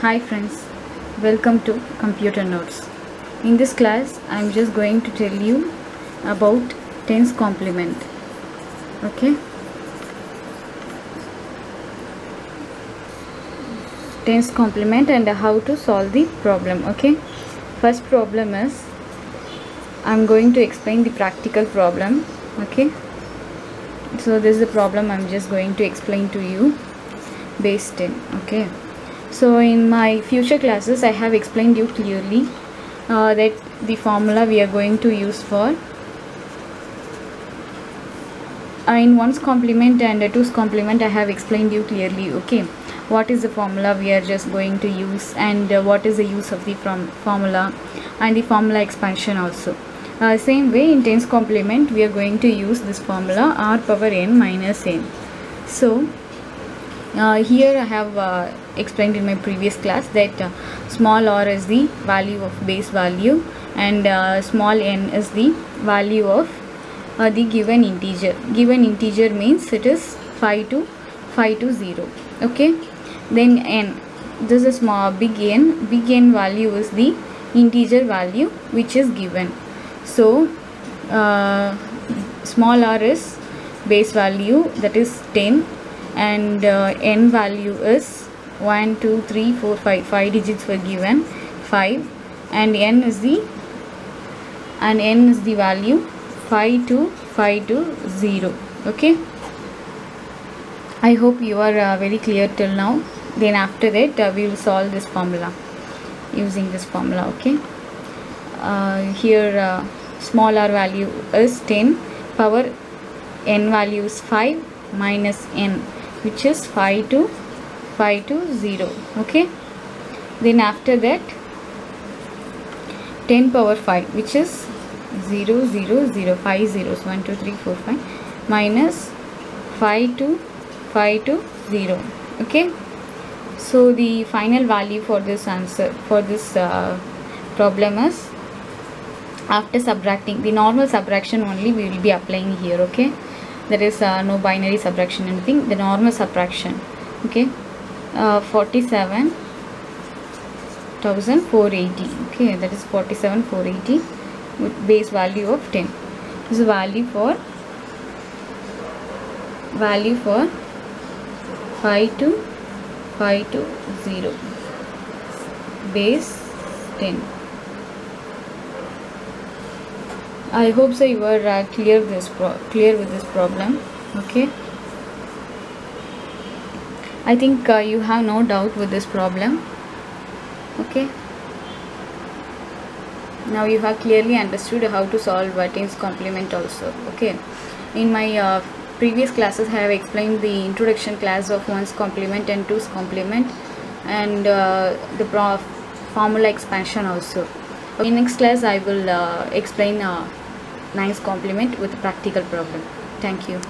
Hi friends, welcome to Computer Notes. In this class, I am just going to tell you about tens complement. Okay? Tens complement and how to solve the problem. Okay? First problem is I am going to explain the practical problem. Okay? So this is the problem I am just going to explain to you base 10 okay so in my future classes i have explained you clearly uh, that the formula we are going to use for uh, in one's complement and uh, two's complement i have explained you clearly okay? What is the formula we are just going to use and uh, what is the use of the from formula and the formula expansion also? Uh, same way in tens complement we are going to use this formula r power n minus n. So here I have uh, explained in my previous class that uh, small r is the value of base value and uh, small n is the value of uh, the given integer. Given integer means it is 5 to 5 to 0 okay? Then n. This is small big n. Big n value is the integer value which is given. So uh, small r is base value that is 10 and uh, n value is 1 2 3 4 5 5 digits were given. 5 and n is the and n is the value. 5 to 5 to 0 okay? I hope you are uh, very clear till now. Then after that uh, we will solve this formula using this formula okay? Uh, here uh, small r value is 10 power n value is 5 minus n which is 5 to 5 to 0 okay? Then after that 10 power 5 which is 0 0 0 5 zeros 1 2 3 4 5 minus 5 to 5 to 0 okay? So the final value for this answer for this uh, problem is after subtracting the normal subtraction only we will be applying here okay there is uh, no binary subtraction anything the normal subtraction okay? Uh, 47480 okay? That is 47480 with base value of 10 this is value for value for 5 to 5 to 0 base 10 I hope so you are uh, clear this clear with this problem okay? I think uh, you have no doubt with this problem okay? Now you have clearly understood how to solve tens complement also okay? In my uh, previous classes I have explained the introduction class of one's complement and two's complement and uh, the formula expansion also. In next class I will uh, explain uh, nines complement with a practical problem. Thank you.